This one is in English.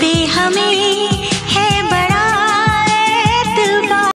पे हमें